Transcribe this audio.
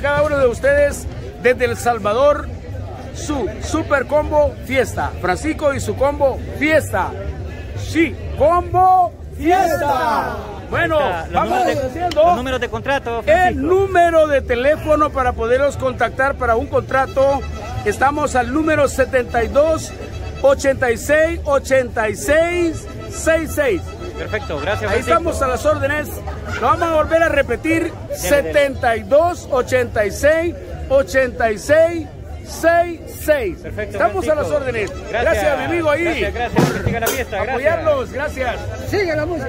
cada uno de ustedes desde El Salvador su super combo fiesta. Francisco y su combo fiesta. Sí, combo fiesta. Bueno, vamos agradeciendo. Los números de contrato. El número de teléfono para poderlos contactar para un contrato. Estamos al número 72 86 86 66. Perfecto, gracias. Ahí estamos a las órdenes. Lo vamos a volver a repetir. 72 86 86 66. Perfecto. Estamos a las órdenes. Gracias, gracias mi amigo ahí. Gracias, gracias. Que siga la fiesta. Apoyarlos, gracias. Sigue la música.